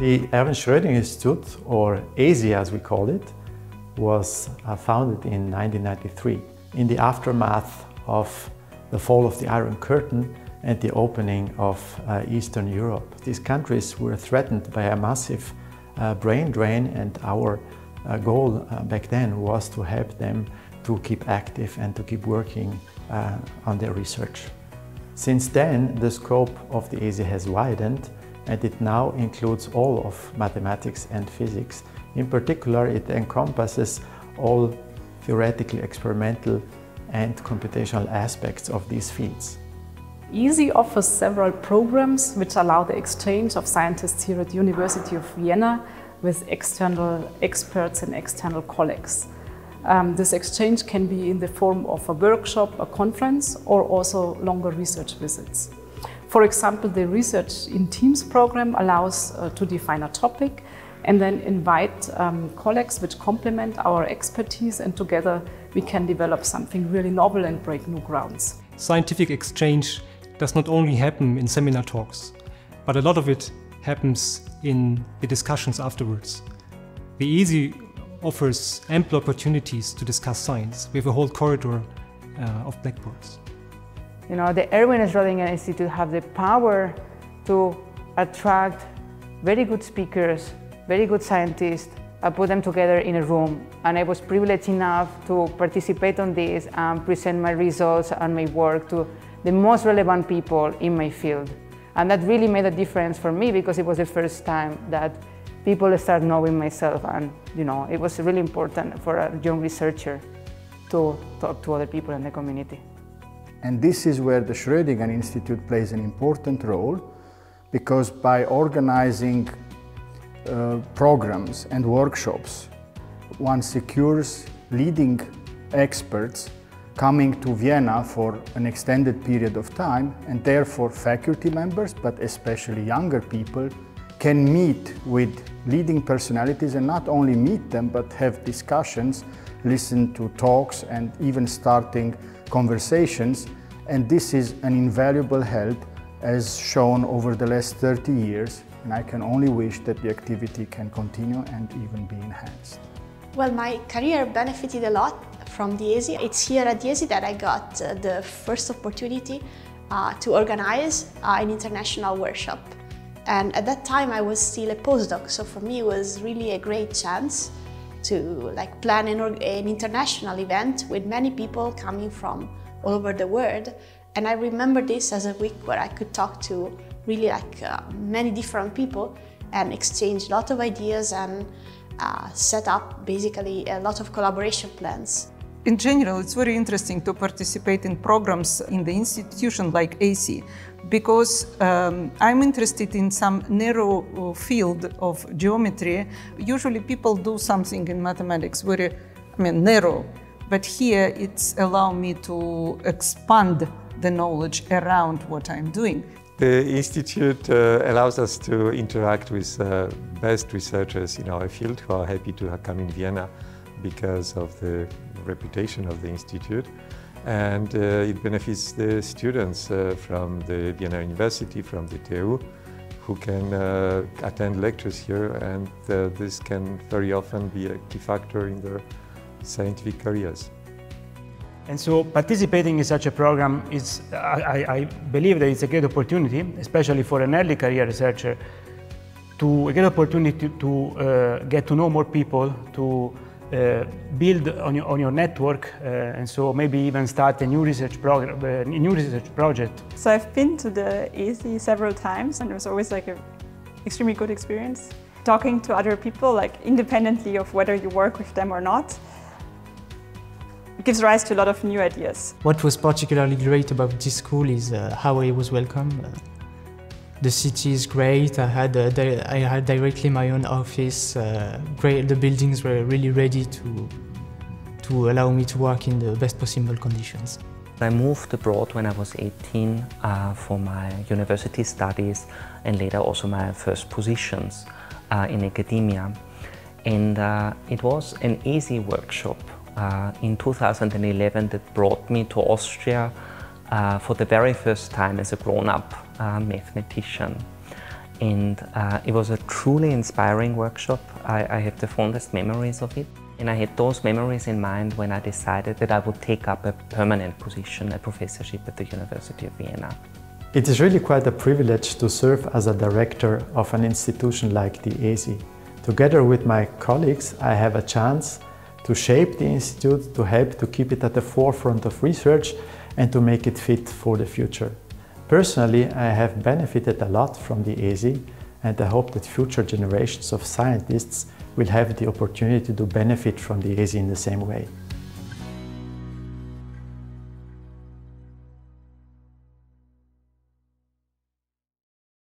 The Erwin Schrödinger Institute, or ESI as we call it, was uh, founded in 1993 in the aftermath of the fall of the Iron Curtain and the opening of uh, Eastern Europe. These countries were threatened by a massive uh, brain drain and our goal back then was to help them to keep active and to keep working on their research. Since then, the scope of the ESI has widened and it now includes all of mathematics and physics. In particular, it encompasses all theoretical, experimental and computational aspects of these fields. ESI offers several programs which allow the exchange of scientists here at the University of Vienna with external experts and external colleagues. Um, this exchange can be in the form of a workshop, a conference, or also longer research visits. For example, the Research in Teams program allows uh, to define a topic and then invite um, colleagues which complement our expertise and together we can develop something really novel and break new grounds. Scientific exchange does not only happen in seminar talks, but a lot of it happens in the discussions afterwards. The ESI offers ample opportunities to discuss science. We have a whole corridor uh, of blackboards. You know, the Erwin Schrödinger Institute have the power to attract very good speakers, very good scientists, I put them together in a room. And I was privileged enough to participate on this and present my results and my work to the most relevant people in my field. And that really made a difference for me because it was the first time that people start knowing myself and you know it was really important for a young researcher to talk to other people in the community. And this is where the Schrödinger Institute plays an important role because by organizing uh, programs and workshops, one secures leading experts coming to Vienna for an extended period of time and therefore faculty members, but especially younger people, can meet with leading personalities and not only meet them but have discussions, listen to talks and even starting conversations and this is an invaluable help as shown over the last 30 years and I can only wish that the activity can continue and even be enhanced. Well, my career benefited a lot from the It's here at the ESI that I got uh, the first opportunity uh, to organize uh, an international workshop. And at that time I was still a postdoc, so for me it was really a great chance to like plan an, an international event with many people coming from all over the world. And I remember this as a week where I could talk to really like uh, many different people and exchange a lot of ideas and uh, set up basically a lot of collaboration plans. In general, it's very interesting to participate in programs in the institution like ESI because um, I'm interested in some narrow uh, field of geometry. Usually people do something in mathematics very, I mean, narrow, but here it's allow me to expand the knowledge around what I'm doing. The Institute uh, allows us to interact with uh, best researchers in our field who are happy to come in Vienna because of the reputation of the Institute. And uh, it benefits the students uh, from the Vienna University, from the TU, who can uh, attend lectures here and uh, this can very often be a key factor in their scientific careers. And so participating in such a program is, I, I, believe that it's a great opportunity, especially for an early career researcher, to a great opportunity to, to uh, get to know more people, to uh, build on your, on your network uh, and so maybe even start a new research program, uh, new research project. So I've been to the ESI several times and it was always like an extremely good experience. Talking to other people, like independently of whether you work with them or not, gives rise to a lot of new ideas. What was particularly great about this school is uh, how I was welcome. Uh, the city is great. I had uh, I had directly my own office. Uh, great. The buildings were really ready to to allow me to work in the best possible conditions. I moved abroad when I was 18 uh, for my university studies and later also my first positions uh, in academia. And uh, it was an ESI workshop uh, in 2011 that brought me to Austria uh, for the very first time as a grown-up uh, mathematician. And uh, it was a truly inspiring workshop. I, I have the fondest memories of it. And I had those memories in mind when I decided that I would take up a permanent position, a professorship at the University of Vienna. It is really quite a privilege to serve as a director of an institution like the ESI. Together with my colleagues, I have a chance to shape the institute, to help to keep it at the forefront of research and to make it fit for the future. Personally, I have benefited a lot from the ESI and I hope that future generations of scientists will have the opportunity to benefit from the ESI in the same way.